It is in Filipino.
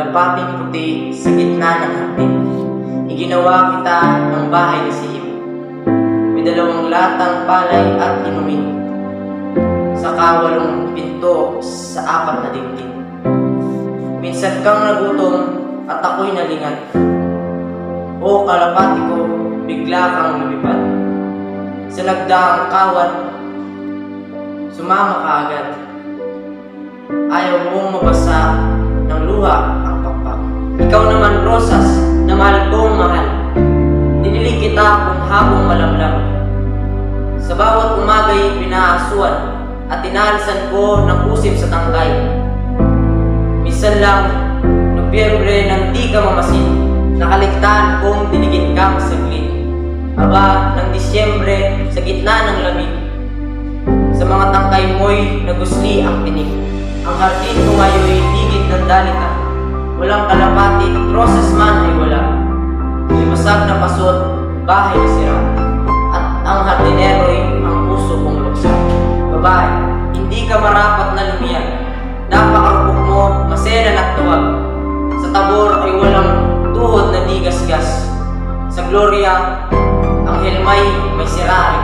kalapating puti sa gitna ng hardin. Iginawa kita ng bahay ni Sihib. May dalawang latang palay at inumin. Saka walong pinto sa apat na dingding. Minsan kang nagutom at ako'y nalingat. O kalapati ko, bigla kang lumipad. Sa nagdaang kawan, sumama ka agad. Ayaw mong mabasa ng luha Kita kung habong malamlam. Sa bawat umaga'y pinaasuan at inalisan ko ng usip sa tangkay. Minsan lang, Nobyembre nang di ka mamasin, nakaligtaan kong dinigin kang saglit. Aba, ng Disyembre, sa gitna ng lamig, sa mga tangkay mo'y nagusli ang tinig. Ang hardin ko ngayon'y higit ng dalita. Walang kalapati, roses man ay wala. May na pasot, bahay na sira. At ang hardinero'y ang puso kong luksa. Babae, hindi ka marapat na lumiyan. Napakarbuk mo, maselan at tuwag. Sa tabor ay walang tuhod na di gasgas. Sa Gloria, ang helmay may sira.